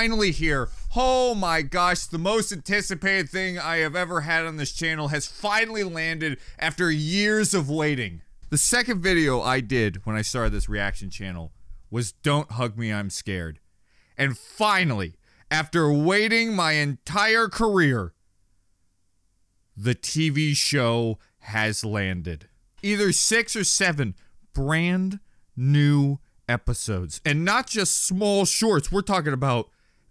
finally here. Oh my gosh, the most anticipated thing I have ever had on this channel has finally landed after years of waiting. The second video I did when I started this reaction channel was Don't Hug Me, I'm Scared. And finally, after waiting my entire career, the TV show has landed. Either six or seven brand new episodes. And not just small shorts, we're talking about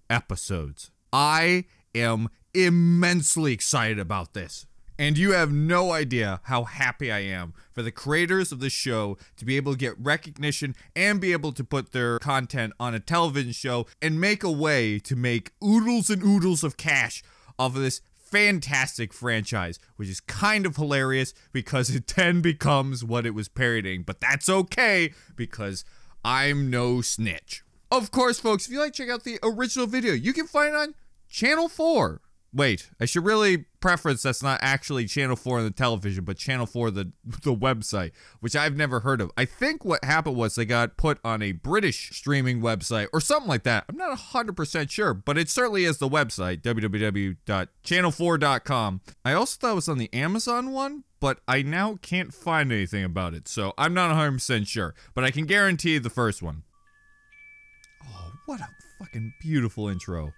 episodes. I am immensely excited about this. And you have no idea how happy I am for the creators of the show to be able to get recognition and be able to put their content on a television show and make a way to make oodles and oodles of cash off of this fantastic franchise, which is kind of hilarious because it then becomes what it was parodying. But that's okay because I'm no snitch. Of course, folks, if you like check out the original video, you can find it on Channel 4. Wait, I should really preference that's not actually Channel 4 on the television, but Channel 4 the the website, which I've never heard of. I think what happened was they got put on a British streaming website or something like that. I'm not 100% sure, but it certainly is the website, www.channel4.com. I also thought it was on the Amazon one, but I now can't find anything about it, so I'm not 100% sure. But I can guarantee the first one. What a fucking beautiful intro.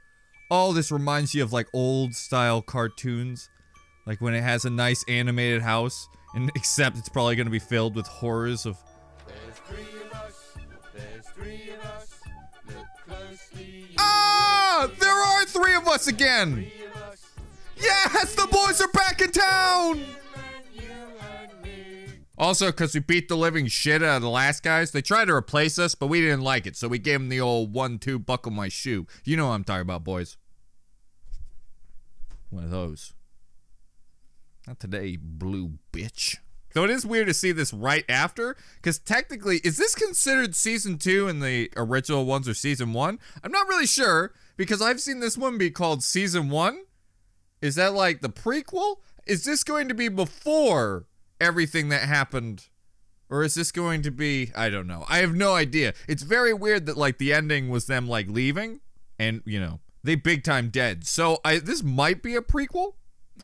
Oh, this reminds you of like old style cartoons. Like when it has a nice animated house, and except it's probably gonna be filled with horrors of There's three of us. There's three of us. Look closely. Ah! There are three of us again! Three of us. Yes! The boys are back in town! Also, because we beat the living shit out of the last guys, they tried to replace us, but we didn't like it, so we gave them the old one-two buckle my shoe. You know what I'm talking about, boys. One of those. Not today, blue bitch. Though it is weird to see this right after, because technically, is this considered season two and the original ones are season one? I'm not really sure, because I've seen this one be called season one. Is that like the prequel? Is this going to be before everything that happened? Or is this going to be I don't know. I have no idea. It's very weird that like the ending was them like leaving and you know, they big time dead. So I this might be a prequel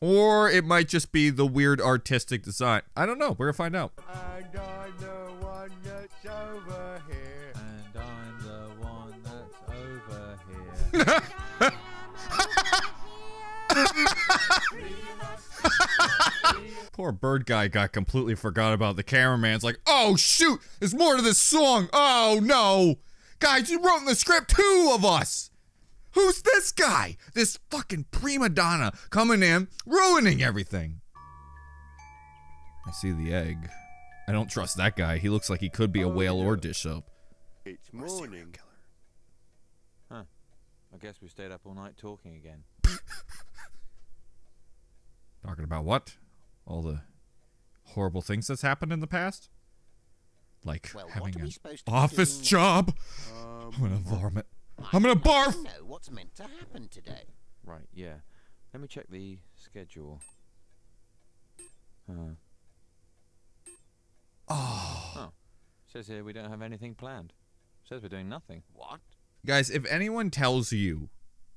or it might just be the weird artistic design. I don't know. We're going to find out. Poor bird guy got completely forgot about the cameraman's like, "Oh shoot, there's more to this song. Oh no. Guys, you wrote in the script two of us." Who's this guy? This fucking prima donna coming in, ruining everything. I see the egg. I don't trust that guy. He looks like he could be a whale or dish soap. It's morning. Huh. I guess we stayed up all night talking again. Talking about what? All the horrible things that's happened in the past? Like Well, having an supposed to be office doing job. Um, I'm gonna vomit. I I'm gonna think I barf. know what's meant to happen today. Right, yeah. Let me check the schedule. Huh. Oh. Says here we don't have anything planned. Says we're doing nothing. What? Guys, if anyone tells you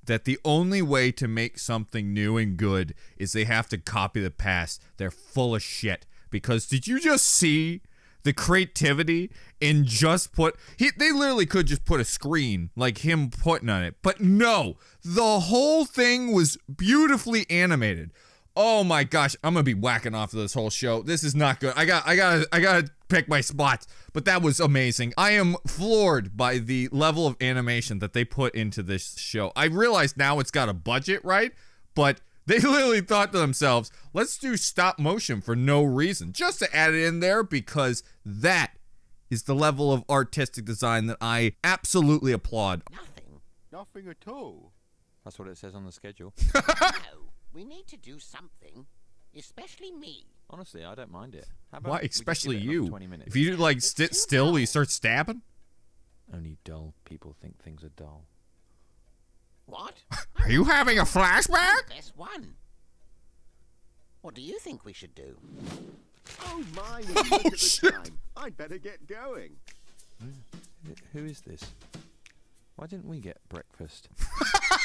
that the only way to make something new and good is they have to copy the past, they're full of shit. Because did you just see the creativity in just put he they literally could just put a screen like him putting on it. But no, the whole thing was beautifully animated. Oh my gosh, I'm gonna be whacking off this whole show. This is not good. I got I gotta I gotta pick my spots. But that was amazing. I am floored by the level of animation that they put into this show. I realize now it's got a budget, right? But they literally thought to themselves, let's do stop motion for no reason. Just to add it in there because that is the level of artistic design that I absolutely applaud. Nothing. Nothing at all. That's what it says on the schedule. no. We need to do something. Especially me. Honestly, I don't mind it. How about Why, we just give especially it you? If you like sit still, will you start stabbing? Only dull people think things are dull. What? Are you having a flashback? Best one. What do you think we should do? Oh my! Oh, look at oh, the shit. time. I'd better get going. Who- Who is this? Why didn't we get breakfast?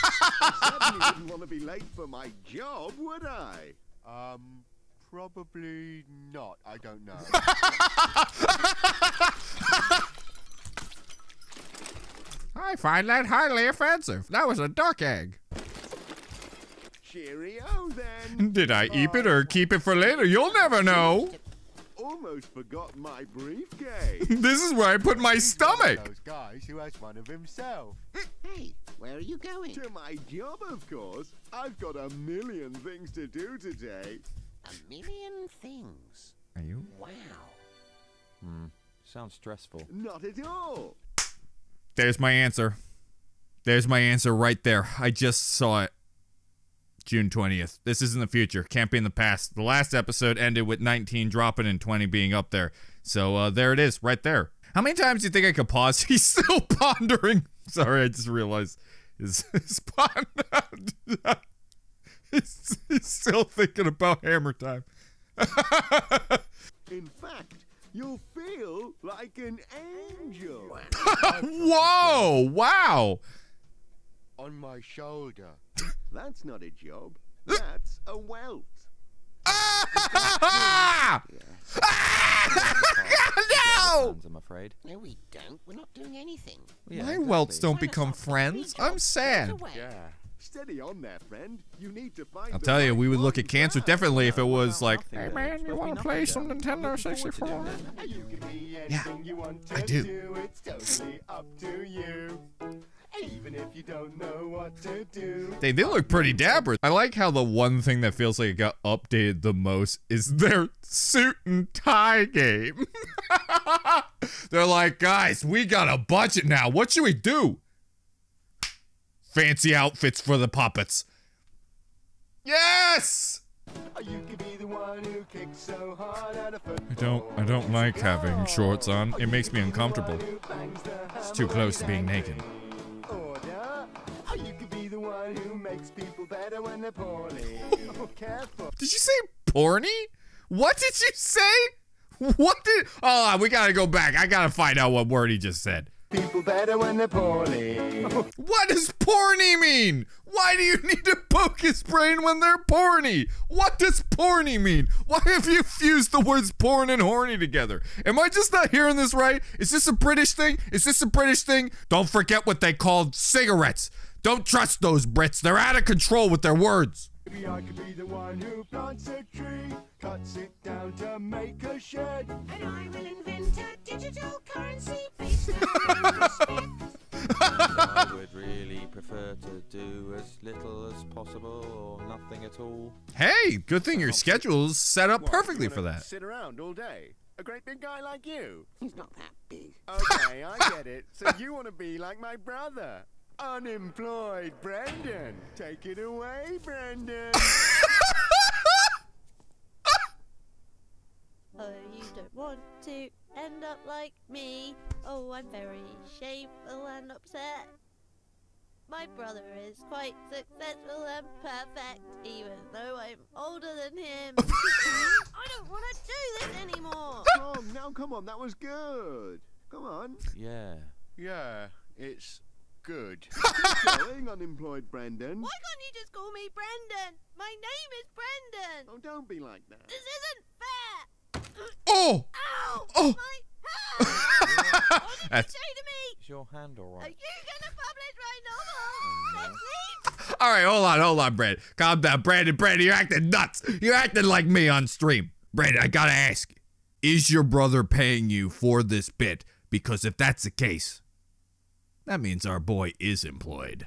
I certainly wouldn't want to be late for my job, would I? Um, probably not. I don't know. I find that highly offensive. That was a duck egg. Cheerio then. Did I eat it or keep it for later? You'll never know. Almost forgot my briefcase. This is where I put my stomach. Those guys who has one of himself. Hey, where are you going? to my job, of course. I've got a million things to do today. A million things. Are you? Wow. Hmm. Sounds stressful. Not at all. There's my answer. There's my answer right there. I just saw it. June 20th. This is in the future. Can't be in the past. The last episode ended with 19 dropping and 20 being up there. So uh, there it is, right there. How many times do you think I could pause? He's still pondering. Sorry, I just realized his, his pond. he's, he's still thinking about hammer time. In fact, you'll feel like an angel. Whoa! Wow! On my shoulder. That's not a job. That's a welt. Ah! no! Fans, I'm afraid. No, we don't. We're not doing anything. Yeah, My exactly. welts don't Sign become friends. I'm sad. Yeah. Steady on there, friend. You need to find I'll tell you, we would look at cancer differently if it was like, hey man, you want to play some. Nintendo I'm looking forward to 64? You can be Yeah, anything you want I to do. It's totally up to you. Even if you don't know what to do. They, they look pretty dapper. I like how the one thing that feels like it got updated the most is their suit and tie game. They're like, guys, we got a budget now. What should we do? Fancy outfits for the puppets. Yes! Oh, you could be the one who kicks so hard at a I don't I don't like having shorts on. It makes me uncomfortable. It's too close to being naked. You could be the one who makes people better when they're poorly. Oh, careful. Did you say porny? What did you say? What did Oh, we gotta go back. I gotta find out what word he just said. People better when they're poorly. What does porny mean? Why do you need to poke his brain when they're porny? What does porny mean? Why have you fused the words porn and horny together? Am I just not hearing this right? Is this a British thing? Is this a British thing? Don't forget what they called cigarettes. Don't trust those Brits. They're out of control with their words. Maybe I could be the one who plants a tree, cuts it down to make a shed. And I will invent a digital currency based on respect. I would really prefer to do as little as possible or nothing at all. Hey, good thing your schedule's set up What, perfectly for that. Sit around all day. A great big guy like you. He's not that big. Okay, I get it. So you want to be like my brother. Unemployed Brendan. Take it away, Brendan. Oh, uh, you don't want to end up like me. Oh, I'm very shameful and upset. My brother is quite successful and perfect, even though I'm older than him. I don't want to do this anymore. Tom, now come on, that was good. Come on. Yeah. Yeah, it's good. Going, unemployed Brendan. Why can't you just call me Brendan? My name is Brendan. Oh, don't be like that. This isn't fair. Oh! Ow! Oh. My hand! what did you say to me? Is your hand all right? Are you gonna publish my novel? Mm-hmm. Let's. All right, hold on, hold on, Brad. Calm down, Brandon. Brandon, you're acting nuts. You're acting like me on stream. Brandon, I gotta ask: Is your brother paying you for this bit? Because if that's the case, that means our boy is employed.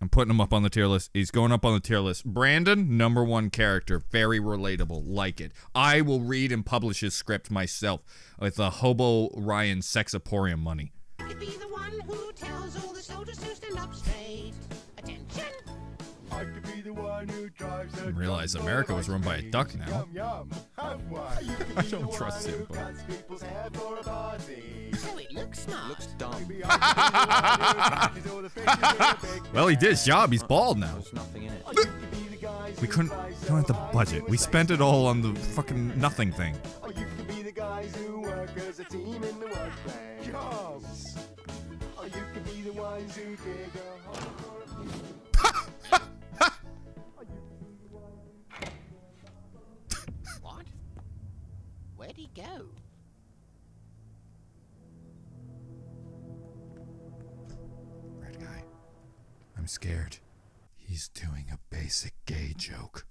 I'm putting him up on the tier list. He's going up on the tier list. Brandon, number one character, very relatable. Like it. I will read and publish his script myself with the hobo Ryan sexaporium money. Realize truck America full of was run by a duck now. Yum yum, have one. You could I don't trust him, but- cuts people's hair for a party. So it looks smart. Looks dumb. Maybe I could be the one who catches all the fishes in a big Well, he did his job. He's bald now. There's nothing in it. Or you could be the guys We couldn't. We don't have the budget. We spent it all on the fucking nothing thing. Or you could be the guys who work go. Red guy, I'm scared. He's doing a basic gay joke.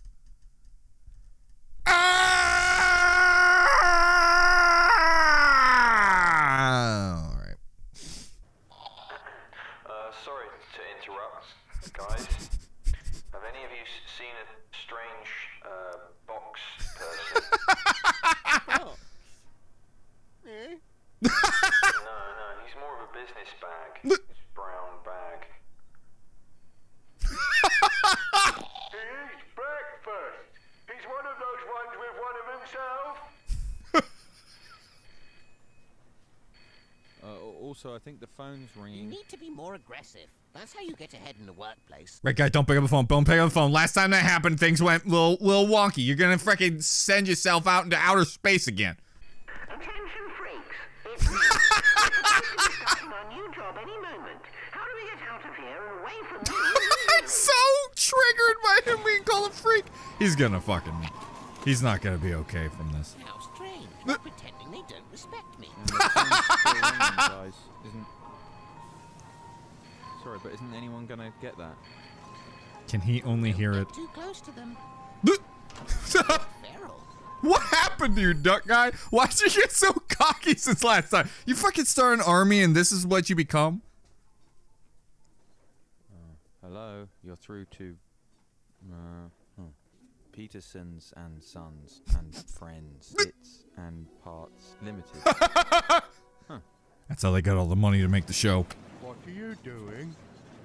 Also, I think the phone's ringing. You need to be more aggressive. That's how you get ahead in the workplace. Right, guys, don't pick up the phone. Don't pick up the phone. Last time that happened, things went a little, little wonky. You're gonna freaking send yourself out into outer space again. Attention freaks. It's me. We're supposed to starting our new job any moment. How do we get out of here and away from me? I'm so triggered by him being called a freak. He's gonna fucking. He's not gonna be okay from this. How strange. They're pretending they don't respect me. Sorry, but isn't anyone gonna get that? Can he only hear it? Too close to them. what Feral. happened to you, duck guy? Why did you get so cocky since last time? You fucking start an army and this is what you become? Hello, you're through to. Uh, huh. Petersons and Sons and Friends. Bits and Parts Limited. That's how they got all the money to make the show. What are you doing?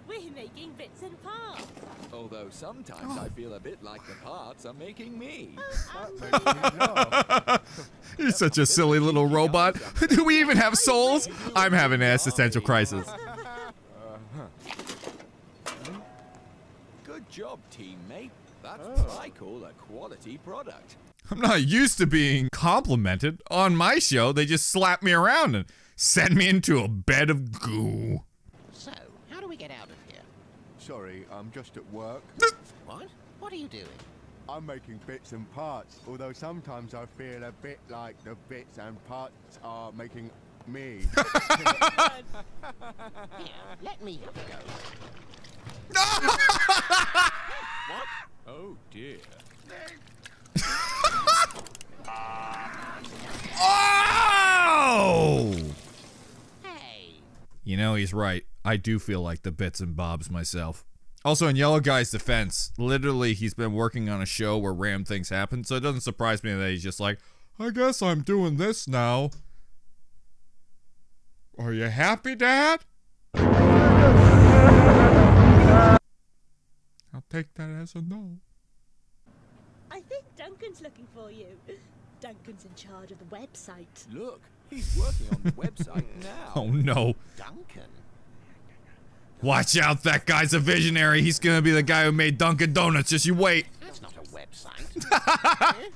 We're making bits and parts. Although sometimes I feel a bit like the parts are making me. Oh, um, that makes me laugh. You're such a silly little robot. Do we even have souls? I'm having an existential crisis. Good job, teammate. That's oh. what I call a quality product. I'm not used to being complimented. On my show, they just slap me around and send me into a bed of goo. So, how do we get out of here? Sorry, I'm just at work. What? What are you doing? I'm making bits and parts, although sometimes I feel a bit like the bits and parts are making me. Here, let me have a go. What? Oh dear. Oh! Hey. You know, he's right. I do feel like the bits and bobs myself. Also, in Yellow Guy's defense, literally, he's been working on a show where ram things happen, so it doesn't surprise me that he's just like, I guess I'm doing this now. Are you happy, Dad? I'll take that as a no. I think Duncan's looking for you. Duncan's in charge of the website. Look, he's working on the website now. Oh no. Duncan. Watch out, that guy's a visionary. He's gonna be the guy who made Dunkin' Donuts. Just you wait. That's not a website.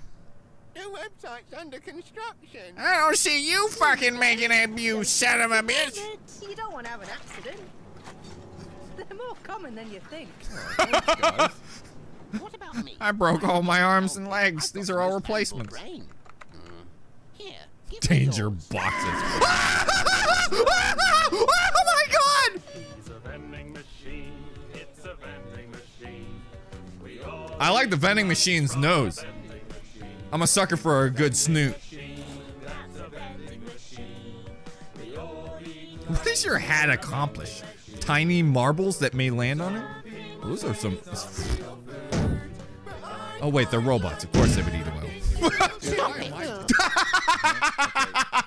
the website's under construction. I don't see you fucking making it, you son of a bitch. You don't want to have an accident. They're more common than you think. What about me? I broke all my arms and I've legs. These are all replacements. brain. Mm. Here, Danger boxes. I like the vending machine's nose. I'm a sucker for a good snoot. What does your hat accomplish? Tiny marbles that may land on it? Those are some. Oh wait, they're robots. Of course they would eat them well. Stop it.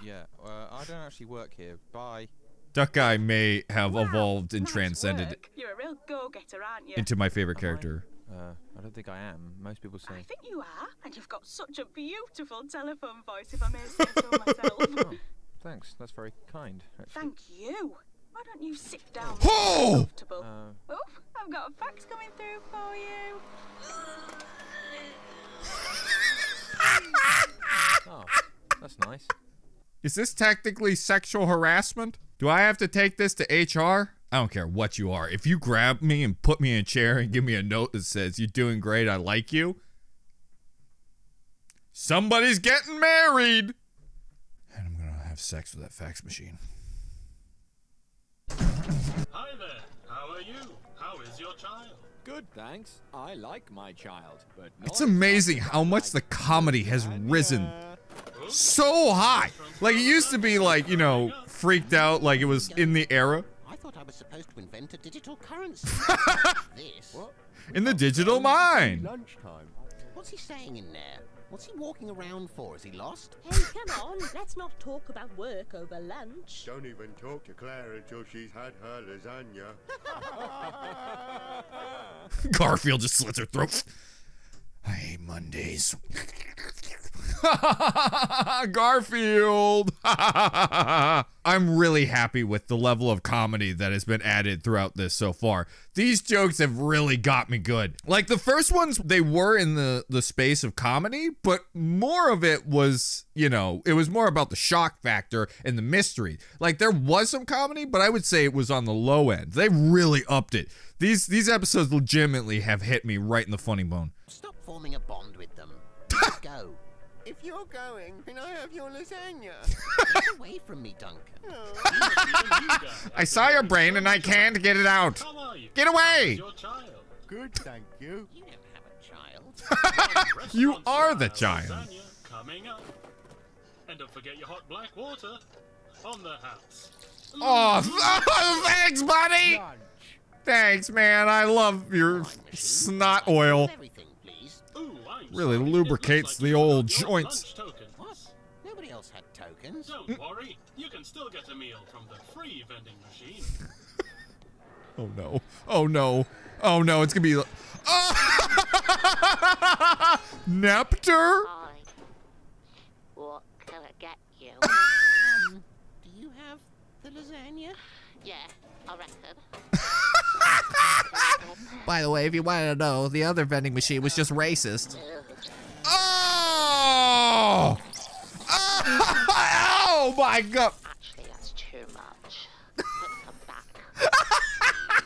yeah, uh, I don't actually work here. Bye. Duck Guy may have Wow, evolved and nice transcended. You're a real aren't you? into my favorite character. Uh, I don't think I am. Most people say. I think you are, and you've got such a beautiful telephone voice, if I may say so myself. Oh, thanks. That's very kind. Actually. Thank you. Why don't you sit down? Oh! Comfortable. Uh, Oh, I've got a fax coming through for you. oh, that's nice. Is this technically sexual harassment? Do I have to take this to HR? I don't care what you are. If you grab me and put me in a chair and give me a note that says, You're doing great, I like you, somebody's getting married. And I'm gonna have sex with that fax machine. Hi there. How are you? How How is your child? Good, thanks. I like my child, but It's amazing how much the comedy has risen uh, so high. Like it used to be like, you know, freaked out like it was in the era. I thought I was supposed to invent a digital currency. this. In the digital mind. Lunchtime. What's he saying in there? What's he walking around for? Is he lost? Hey, come on, let's not talk about work over lunch. Don't even talk to Claire until she's had her lasagna. Garfield just slits her throat. I hate Mondays. Garfield. I'm really happy with the level of comedy that has been added throughout this so far. These jokes have really got me good. Like the first ones, they were in the the space of comedy, but more of it was, you know, it was more about the shock factor and the mystery. Like there was some comedy, but I would say it was on the low end. They really upped it. These these episodes legitimately have hit me right in the funny bone. Stop forming a bond with them. Let's go. If you're going, can I have your lasagna? Get away from me, Duncan. I saw your brain and I can't get it out. How are you? Get away! Your child. Good, thank you. You don't have a child. You are the Restaurant child. lasagna Coming up. And don't forget your hot black water on the house. Oh, thanks, buddy. Thanks, man. I love your snot oil. Everything, please. Ooh, I'm Really lubricates looks the old joints. lunch. What? Nobody else had tokens. Don't worry, you can still get a meal from the free vending machine. Oh no. Oh no. Oh no. It's gonna be. Oh! Nepter. Hi. What can I get you? Um, do you have the lasagna? yeah, I reckon. By the way, if you wanted to know, the other vending machine was just racist. Oh! Oh, oh my god. Actually, that's too much. Put some back.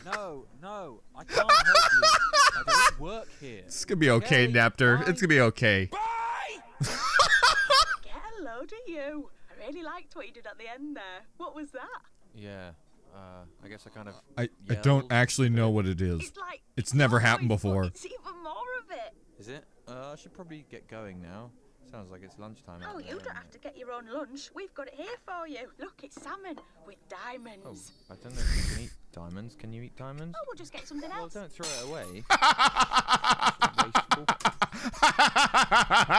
No, no, I can't help you. I don't work here. It's gonna be okay, Okay, Nepter. fine. It's gonna be okay. Get a load of you. I really liked what you did at the end there. What was that? Yeah, uh, I guess I kind of. I, I don't actually know what it is. It's like It's never happened before. It's even more of it. Is it? Uh, I should probably get going now. Sounds like it's lunchtime. Oh, you don't have it? to get your own lunch. We've got it here for you. Look, it's salmon with diamonds. Oh, diamonds. I don't know if you can eat diamonds. Can you eat diamonds? Oh, we'll just get something else. Well, don't throw it away.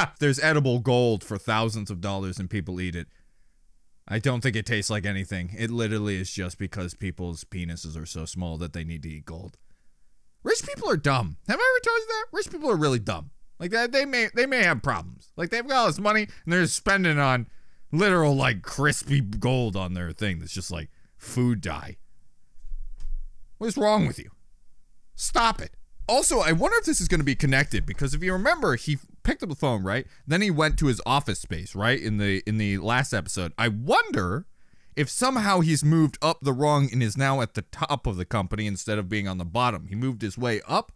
There's edible gold for thousands of dollars and people eat it. I don't think it tastes like anything. It literally is just because people's penises are so small that they need to eat gold. Rich people are dumb. Have I ever told you that? Rich people are really dumb. Like that, they may they may have problems. Like they've got all this money and they're spending on literal like crispy gold on their thing. That's just like food dye. What is wrong with you? Stop it. Also, I wonder if this is going to be connected because if you remember, he picked up the phone, right? Then he went to his office space, right? In the in the last episode. I wonder if somehow he's moved up the rung and is now at the top of the company instead of being on the bottom. He moved his way up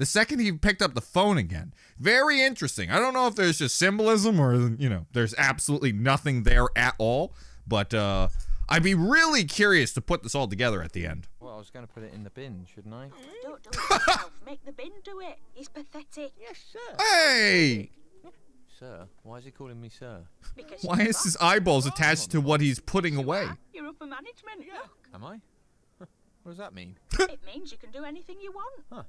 the second he picked up the phone again. Very interesting. I don't know if there's just symbolism or you know, there's absolutely nothing there at all, but uh I'd be really curious to put this all together at the end. Well, I was going to put it in the bin, shouldn't I? Mm. Don't do it yourself. Make the bin do it. He's pathetic. Yes, sir. Hey! Sir, why is he calling me sir? Because Why you're is his eyeballs attached to what he's putting You away? are. You're upper management. Look, Am I? What does that mean? it means you can do anything you want. Huh.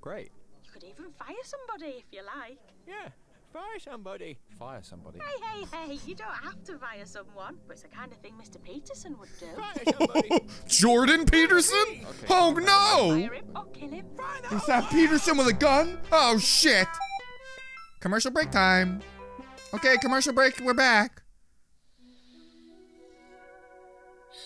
Great. You could even fire somebody if you like. Yeah, fire somebody. Fire somebody. Hey, hey, hey, you don't have to fire someone, but it's the kind of thing Mr. Peterson would do. Fire somebody. Jordan Peterson? Oh no! Fire him or kill him. Is that Peterson with a gun? Oh shit! Commercial break time. Okay, commercial break, we're back.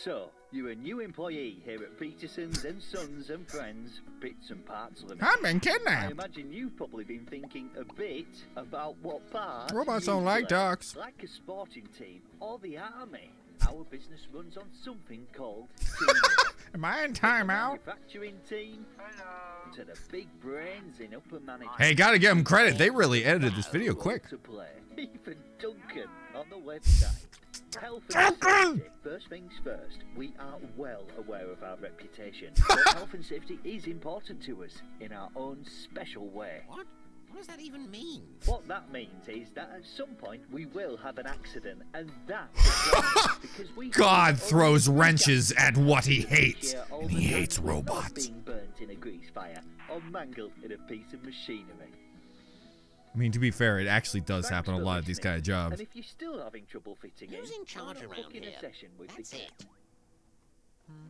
So, you're a new employee here at Peterson's and Sons and Friends Bits and Parts Limited. I've been I imagine you've probably been thinking a bit about what part Robots don't like play. ducks. Like a sporting team or the army, our business runs on something called teamwork. Am I in From the timeout? Manufacturing team to the big brains in upper management. Hey, gotta give them credit. They really edited this video quick. To play. Even Duncan on the website. Health and safety. First things first, we are well aware of our reputation. but health and safety is important to us in our own special way. What? What does that even mean? What that means is that at some point we will have an accident, and that because we God throws wrenches at what he hates, and he hates robots. being burnt in a grease fire or mangled in a piece of machinery. I mean, to be fair, it actually does Thanks happen a lot of these kind of jobs. And if you're still having trouble fitting Who's in, in charge around here? a session with That's the it.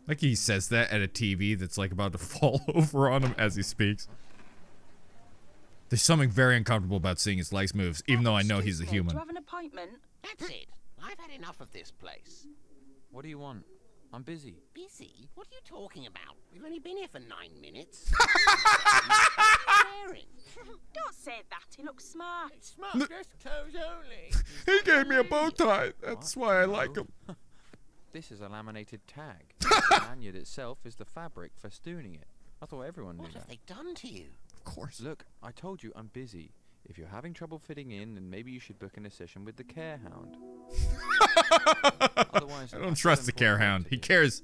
Like he says that at a TV that's like about to fall over on him as he speaks. There's something very uncomfortable about seeing his legs move, even though I know he's a human. Do you have an appointment? That's it. I've had enough of this place. What do you want? I'm busy. Busy? What are you talking about? We've only been here for nine minutes. Wearing? Don't say that. He looks smart. Smart dress clothes only. He gave me a bow tie. That's why I like him. This is a laminated tag. the lanyard itself is the fabric festooning it. I thought everyone knew that. What have they done to you? Of course. Look, I told you I'm busy. If you're having trouble fitting in, then maybe you should book in a session with the care hound. Otherwise, I don't trust the important care hound. He cares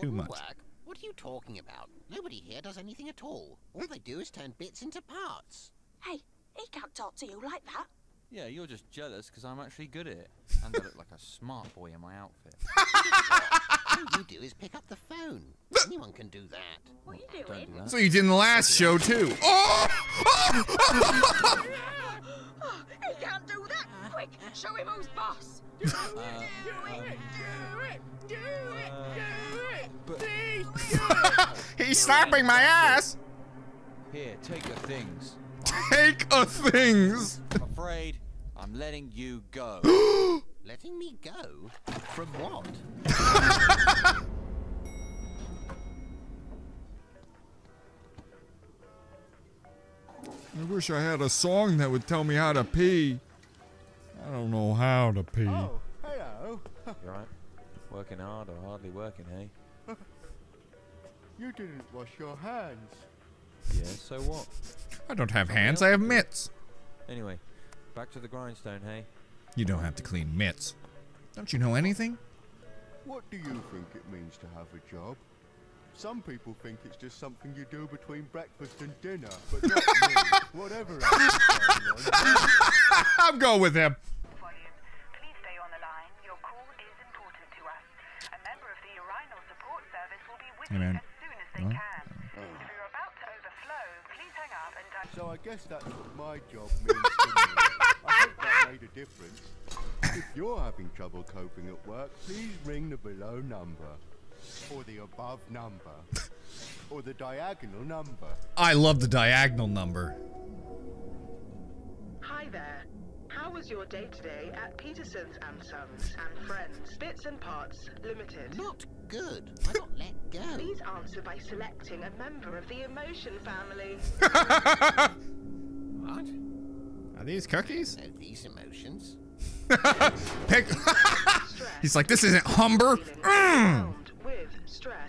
too much. work? What are you talking about? Nobody here does anything at all. All they do is turn bits into parts. Hey, he can't talk to you like that. Yeah, you're just jealous because I'm actually good at it. And I look like a smart boy in my outfit. All you do is pick up the phone. Anyone can do that. What are you doing? do. So you did in the last show too. Oh! Oh, he can't do that. Quick, show him who's boss. Do it, uh, do it, do it, um, do it, do it. Uh, He's slapping my ass. Here, take your things. Take a things. I'm afraid I'm letting you go. Letting me go? From what? I wish I had a song that would tell me how to pee. I don't know how to pee. Oh, hello. You're right? Working hard or hardly working, hey? You didn't wash your hands. Yeah, so what? I don't have hands, I have mitts. Anyway, back to the grindstone, hey? You don't have to clean mitts. Don't you know anything? What do you think it means to have a job? Some people think it's just something you do between breakfast and dinner, but not me. Whatever else is on. I'm going with him. Please So I guess that's what my job means to me. I hope that made a difference. If you're having trouble coping at work, please ring the below number. Or the above number. or the diagonal number. I love the diagonal number. Hi there. How was your day today at Peterson's and Sons and Friends? Bits and Parts Limited. Not good. I got let go. Please answer by selecting a member of the emotion family. What? Are these cookies? No, these emotions. Pick. He's like, this isn't Humber. Mm. With stress.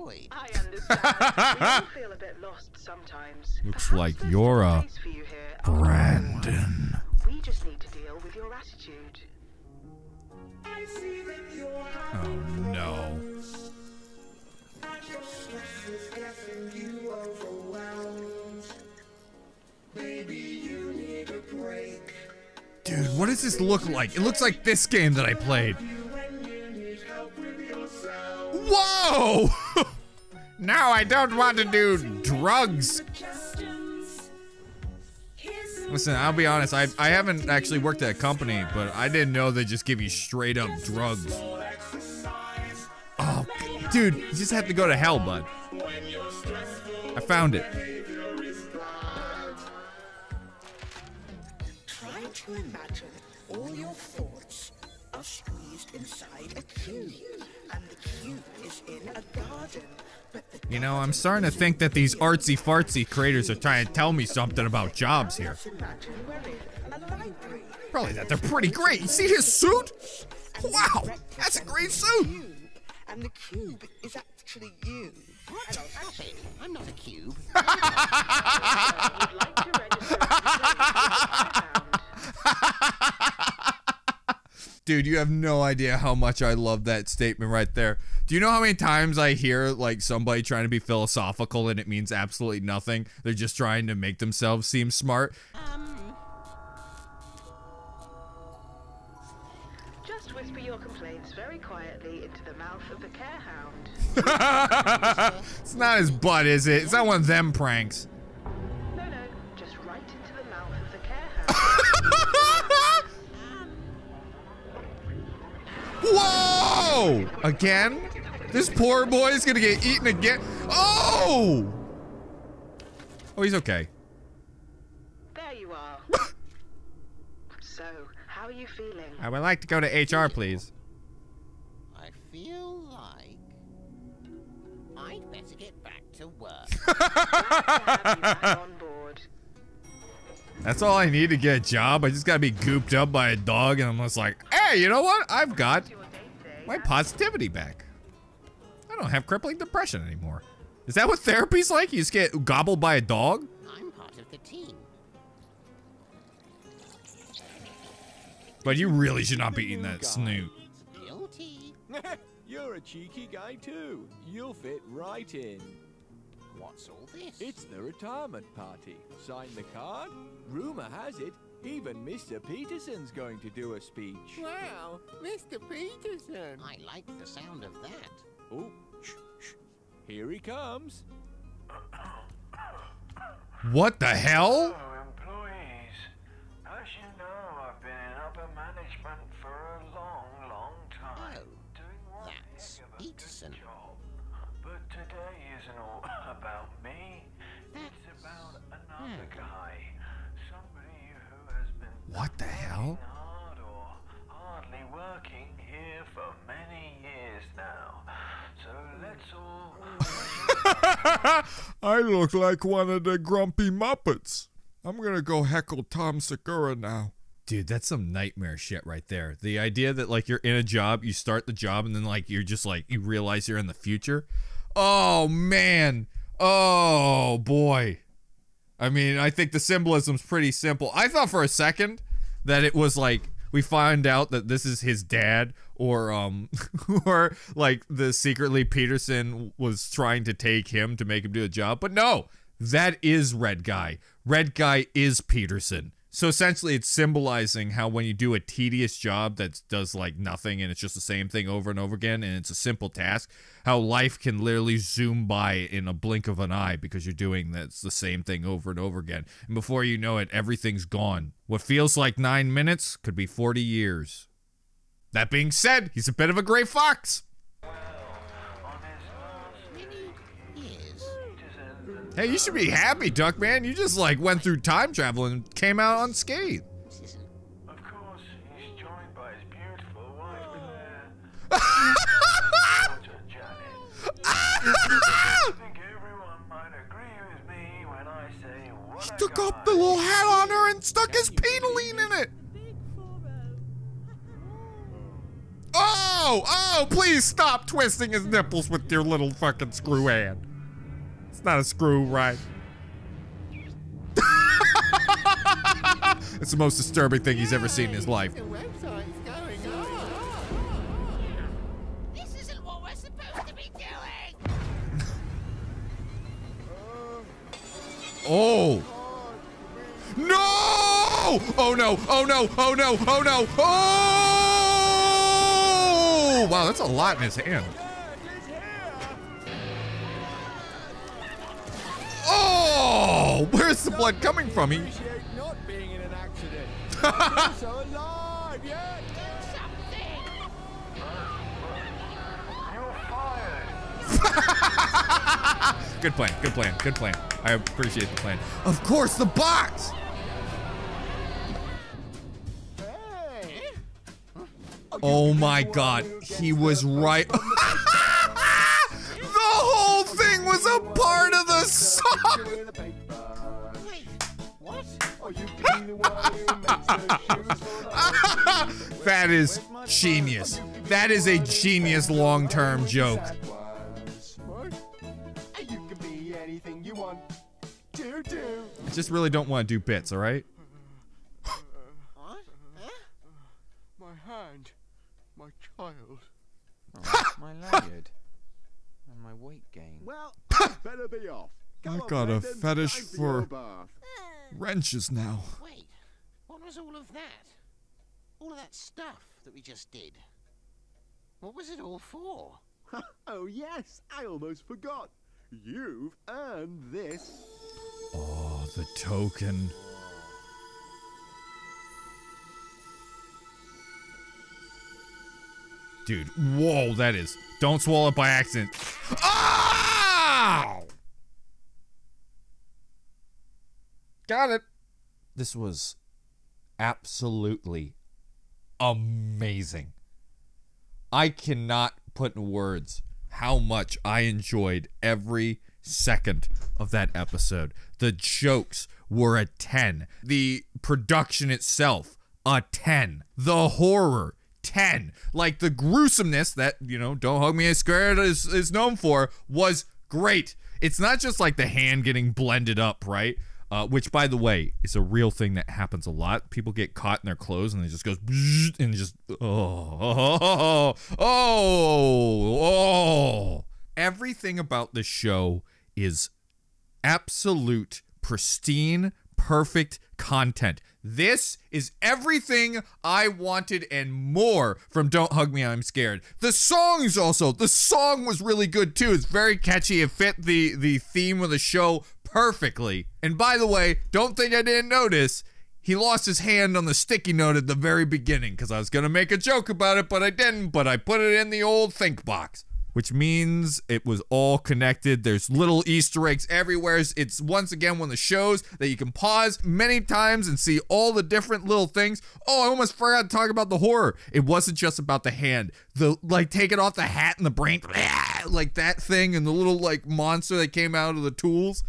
I'm not stressed. I'm unemployed. I understand. we feel a bit lost sometimes. Looks Perhaps like you're a place for you here. Brandon. We just need to deal with your attitude. Oh no. Dude, what does this look like? It looks like this game that I played. Whoa! now I don't want to do drugs. Listen, I'll be honest. I I haven't actually worked at a company, but I didn't know they just give you straight up drugs. Oh, dude, you just have to go to hell, bud. I found it. Try to imagine all your thoughts are squeezed inside a cube, and the cube is in a garden. But the You know, I'm starting to think that these artsy fartsy creators are trying to tell me something about jobs here. imagine we're in a library. Probably that they're pretty great. You see his suit? Wow, that's a great suit. And the cube is actually you. What? That's it. I'm not a cube. Dude, you have no idea how much I love that statement right there. Do you know how many times I hear like somebody trying to be philosophical and it means absolutely nothing? They're just trying to make themselves seem smart. Um, just whisper your complaints very quietly into the mouth of the care hound. it's not his butt, is it? It's not one of them pranks. No, no, just right into the mouth of the care hound. Whoa! Again? This poor boy is gonna get eaten again. Oh! Oh, he's okay. there you are. so, how are you feeling? I would like to go to HR, please. I feel like I'd better get back to work. on board. That's all I need to get a job. I just gotta be gooped up by a dog, and I'm just like, hey, you know what? I've got my positivity back. I don't have crippling depression anymore. Is that what therapy's like? You just get gobbled by a dog? I'm part of the team. But you really should not be eating that snoot. Guilty. You're a cheeky guy too. You'll fit right in. What's all this? It's the retirement party. Sign the card? Rumor has it, even Mr. Peterson's going to do a speech. Wow, Mr. Peterson. I like the sound of that. Oh, shh, shh. Here he comes. What the hell? employees. As you know, I've been in upper management for a long, long time. Oh, doing one That's heck of a good Peterson. job. But today isn't all about me. It's about hmm. another guy. Somebody who has been What the hell? hard or hardly working here for many years now. So let's all I look like one of the grumpy Muppets. I'm gonna go heckle Tom Segura now. Dude, that's some nightmare shit right there. The idea that like you're in a job, you start the job, and then like you're just like you realize you're in the future. Oh man. Oh boy. I mean, I think the symbolism's pretty simple. I thought for a second that it was like we find out that this is his dad or um or like the secretly Peterson was trying to take him to make him do a job. But no, that is Red Guy. Red Guy is Peterson. So essentially it's symbolizing how when you do a tedious job that does like nothing and it's just the same thing over and over again and it's a simple task, how life can literally zoom by in a blink of an eye because you're doing that's the same thing over and over again. And before you know it, everything's gone. What feels like nine minutes could be 40 years. That being said, he's a bit of a gray fox. Hey, you should be happy, Duckman. You just like went through time travel and came out unscathed. Of course, he's joined by his beautiful wife Claire. daughter Janet. I think everyone might agree with me when I say what He took guy. off the little hat on her and stuck his penoline in it. Oh, oh, please stop twisting his nipples with your little fucking screw hand. It's not a screw, right? it's the most disturbing thing he's ever seen in his life. The website's going on. This isn't what we're supposed to be doing. Oh. No! Oh no! Oh no! Oh no! Oh no! Oh! Wow, that's a lot in his hand. Oh! Where's the blood coming from? He. Not being in an accident. I'm so alive, yeah. Good plan. Good plan. Good plan. I appreciate the plan. Of course, the box. Oh my God, he was right. the whole thing was a part of the song. That is genius. That is a genius long-term joke. What? You can be anything you want to do. I just really don't want to do bits, all right? My hand. My child. Oh, my lanyard. and my weight gain. Well, better be off. I Come on, got a fetish for bath. Wrenches now. Wait, what was all of that? All of that stuff that we just did? What was it all for? oh yes, I almost forgot. You've earned this. Oh, the token. Dude, whoa, that is. Don't swallow it by accident. Ow! Got it. This was absolutely amazing. I cannot put in words how much I enjoyed every second of that episode. The jokes were a 10. The production itself, a 10. The horror, 10. Like the gruesomeness that, you know, Don't Hug Me I'm Scared is, is known for was great. It's not just like the hand getting blended up, right? Uh, which, by the way, is a real thing that happens a lot. People get caught in their clothes and it just goes and just oh oh oh oh. Everything about this show is absolute, pristine, perfect content. This is everything I wanted and more from Don't Hug Me, I'm Scared. The songs also, the song was really good too. It's very catchy. It fit the, the theme of the show perfectly. And by the way, don't think I didn't notice. He lost his hand on the sticky note at the very beginning because I was going to make a joke about it, but I didn't. But I put it in the old think box which means it was all connected. There's little Easter eggs everywhere. It's once again one of the shows that you can pause many times and see all the different little things. Oh, I almost forgot to talk about the horror. It wasn't just about the hand. The like taking off the hat and the brain, like that thing, and the little like monster that came out of the tools.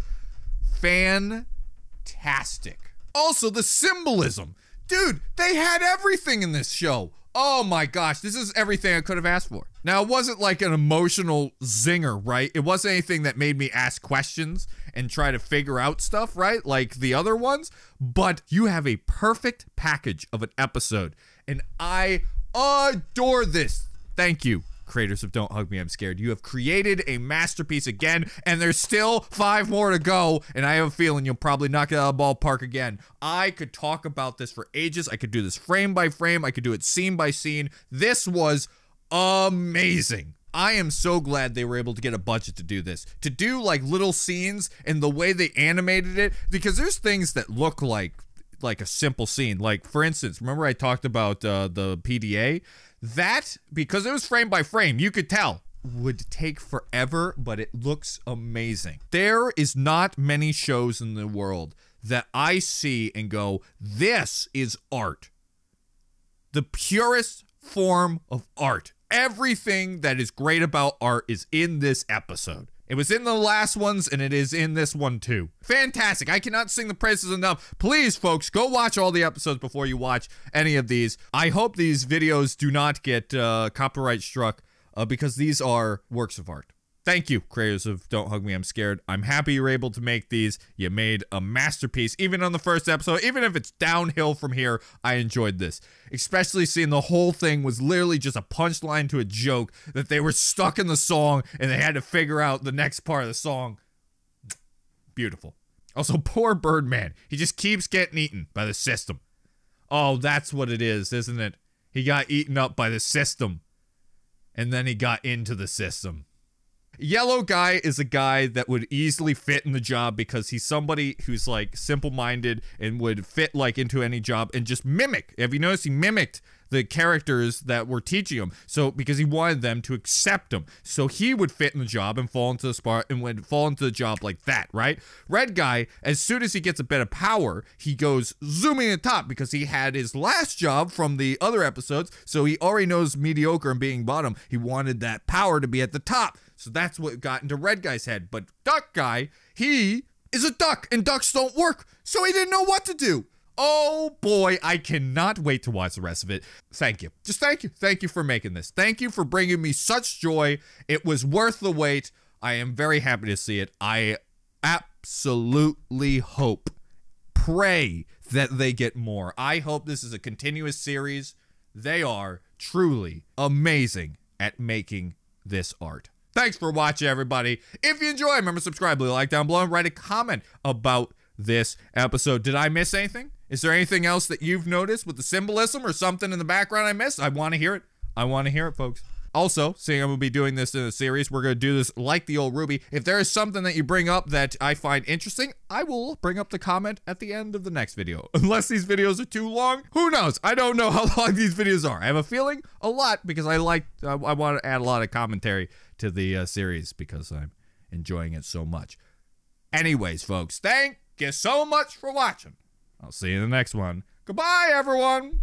Fantastic. Also, the symbolism. Dude, they had everything in this show. Oh my gosh, this is everything I could have asked for. Now, it wasn't like an emotional zinger, right? It wasn't anything that made me ask questions and try to figure out stuff, right? Like the other ones. But you have a perfect package of an episode. And I adore this. Thank you, creators of Don't Hug Me, I'm Scared. You have created a masterpiece again, and there's still five more to go. And I have a feeling you'll probably knock it out of the ballpark again. I could talk about this for ages. I could do this frame by frame, I could do it scene by scene. This was amazing. I am so glad they were able to get a budget to do this. To do like little scenes and the way they animated it because there's things that look like like a simple scene. Like for instance, remember I talked about uh, the PDA? That because it was frame by frame, you could tell would take forever, but it looks amazing. There is not many shows in the world that I see and go, "This is art." The purest form of art. Everything that is great about art is in this episode. It was in the last ones and it is in this one too. Fantastic. I cannot sing the praises enough. Please, folks, go watch all the episodes before you watch any of these. I hope these videos do not get uh, copyright struck uh, because these are works of art. Thank you, creators of Don't Hug Me, I'm Scared. I'm happy you're able to make these. You made a masterpiece, even on the first episode. Even if it's downhill from here, I enjoyed this. Especially seeing the whole thing was literally just a punchline to a joke that they were stuck in the song and they had to figure out the next part of the song. Beautiful. Also, poor Birdman. He just keeps getting eaten by the system. Oh, that's what it is, isn't it? He got eaten up by the system. And then he got into the system. Yellow guy is a guy that would easily fit in the job because he's somebody who's like simple minded and would fit like into any job and just mimic. Have you noticed he mimicked the characters that were teaching him? So because he wanted them to accept him. So he would fit in the job and fall into the spot and would fall into the job like that, right? Red guy, as soon as he gets a bit of power, he goes zooming to the top because he had his last job from the other episodes. So he already knows mediocre and being bottom. He wanted that power to be at the top. So that's what got into Red Guy's head. But Duck Guy, he is a duck and ducks don't work. So he didn't know what to do. Oh boy, I cannot wait to watch the rest of it. Thank you. Just thank you. Thank you for making this. Thank you for bringing me such joy. It was worth the wait. I am very happy to see it. I absolutely hope, pray that they get more. I hope this is a continuous series. They are. truly amazing at making this art. Thanks for watching, everybody. If you enjoy, remember to subscribe, leave a like down below, and write a comment about this episode. Did I miss anything? Is there anything else that you've noticed with the symbolism or something in the background I missed? I want to hear it. I want to hear it, folks. Also, seeing I'm going to be doing this in a series, we're going to do this like the old Ruby. If there is something that you bring up that I find interesting, I will bring up the comment at the end of the next video. Unless these videos are too long, who knows? I don't know how long these videos are. I have a feeling a lot because I like, I, I want to add a lot of commentary to the uh, series because I'm enjoying it so much. Anyways, folks, thank you so much for watching. I'll see you in the next one. Goodbye, everyone.